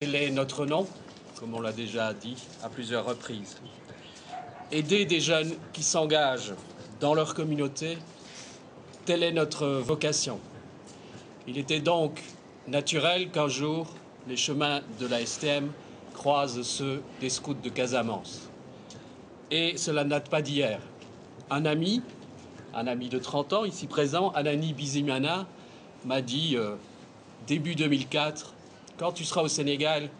Quel est notre nom Comme on l'a déjà dit à plusieurs reprises. Aider des jeunes qui s'engagent dans leur communauté, telle est notre vocation. Il était donc naturel qu'un jour, les chemins de la STM croisent ceux des scouts de Casamance. Et cela date pas d'hier. Un ami, un ami de 30 ans, ici présent, Anani Bizimana, m'a dit euh, début 2004 quand tu seras au Sénégal,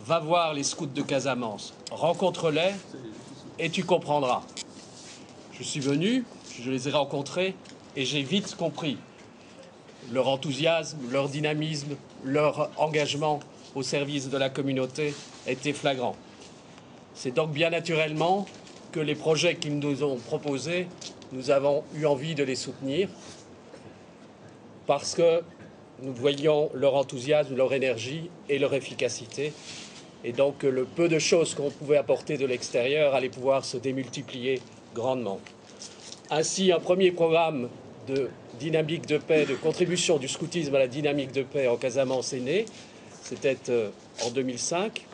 va voir les scouts de Casamance, rencontre-les et tu comprendras. Je suis venu, je les ai rencontrés et j'ai vite compris leur enthousiasme, leur dynamisme, leur engagement au service de la communauté était flagrant. C'est donc bien naturellement que les projets qu'ils nous ont proposés, nous avons eu envie de les soutenir parce que nous voyions leur enthousiasme, leur énergie et leur efficacité. Et donc le peu de choses qu'on pouvait apporter de l'extérieur allait pouvoir se démultiplier grandement. Ainsi, un premier programme de dynamique de paix, de contribution du scoutisme à la dynamique de paix en Casamance est né. C'était euh, en 2005.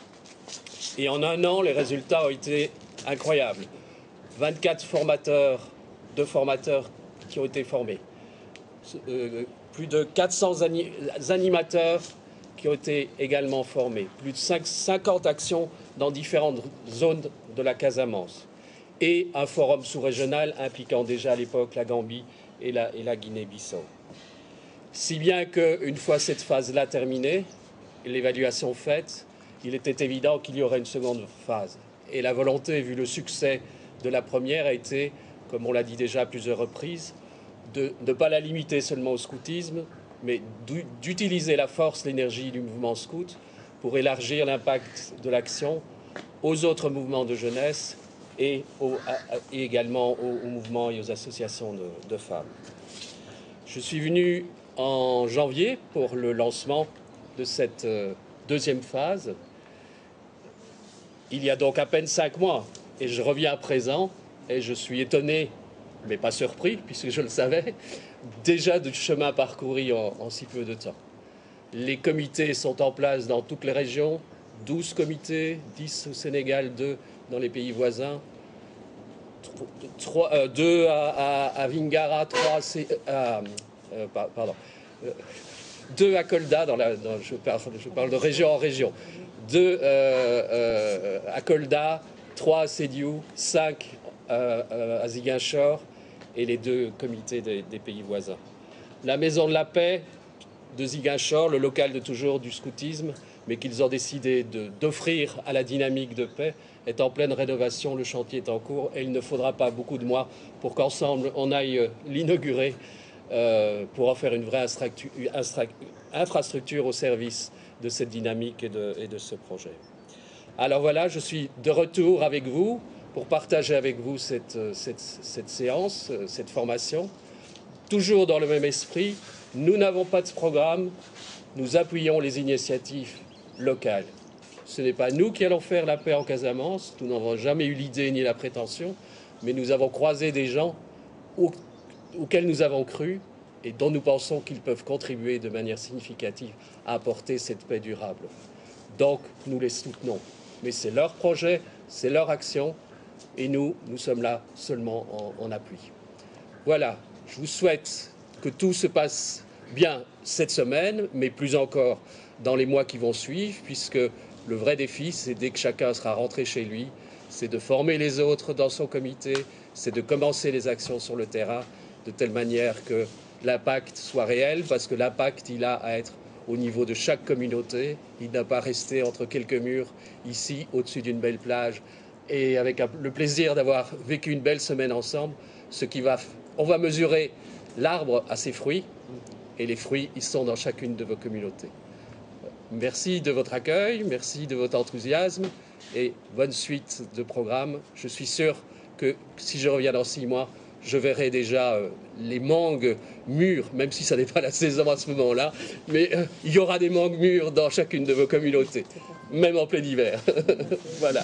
Et en un an, les résultats ont été incroyables. 24 formateurs, deux formateurs qui ont été formés. Euh, plus de 400 animateurs qui ont été également formés, plus de 50 actions dans différentes zones de la Casamance, et un forum sous-régional impliquant déjà à l'époque la Gambie et la, Guinée-Bissau. Si bien qu'une fois cette phase-là terminée, l'évaluation faite, il était évident qu'il y aurait une seconde phase. Et la volonté, vu le succès de la première, a été, comme on l'a dit déjà à plusieurs reprises, de ne pas la limiter seulement au scoutisme, mais d'utiliser la force, l'énergie du mouvement scout pour élargir l'impact de l'action aux autres mouvements de jeunesse et, également aux, mouvements et aux associations de, femmes. Je suis venu en janvier pour le lancement de cette euh, deuxième phase. Il y a donc à peine cinq mois, et je reviens à présent, et je suis étonné mais pas surpris, puisque je le savais, déjà du chemin parcouru en, si peu de temps. Les comités sont en place dans toutes les régions, 12 comités, 10 au Sénégal, 2 dans les pays voisins, 3, 2 euh, à, Vingara, 3 à, euh, pardon, 2 euh, à Kolda, dans la, je, parle, je, parle, de région en région, 2 à Kolda, 3 à Sédiou, 5 à Ziguinchor, et les deux comités des, pays voisins. La Maison de la Paix de Ziguinchor, le local de toujours du scoutisme, mais qu'ils ont décidé d'offrir à la dynamique de paix, est en pleine rénovation, le chantier est en cours et il ne faudra pas beaucoup de mois pour qu'ensemble on aille euh, l'inaugurer euh, pour en faire une vraie infrastructure au service de cette dynamique et de, et de ce projet. Alors voilà, je suis de retour avec vous pour partager avec vous cette, euh, cette, séance, euh, cette formation. Toujours dans le même esprit, nous n'avons pas de programme, nous appuyons les initiatives locales. Ce n'est pas nous qui allons faire la paix en Casamance, nous n'avons jamais eu l'idée ni la prétention, mais nous avons croisé des gens auxquels nous avons cru et dont nous pensons qu'ils peuvent contribuer de manière significative à apporter cette paix durable. Donc, nous les soutenons. Mais c'est leur projet, c'est leur action, et nous, nous sommes là seulement en, appui. Voilà, je vous souhaite que tout se passe bien cette semaine, mais plus encore dans les mois qui vont suivre, puisque le vrai défi, c'est dès que chacun sera rentré chez lui, c'est de former les autres dans son comité, c'est de commencer les actions sur le terrain de telle manière que l'impact soit réel, parce que l'impact, il a à être au niveau de chaque communauté. Il n'a pas resté entre quelques murs, ici, au-dessus d'une belle plage, et avec le plaisir d'avoir vécu une belle semaine ensemble, ce qui va, on va mesurer l'arbre à ses fruits et les fruits, ils sont dans chacune de vos communautés. Merci de votre accueil, merci de votre enthousiasme et bonne suite de programme. Je suis sûr que si je reviens dans six mois, je verrai déjà euh, les mangues mûres, même si ça n'est pas la saison à ce moment-là, mais euh, il y aura des mangues mûres dans chacune de vos communautés, même en plein hiver. voilà.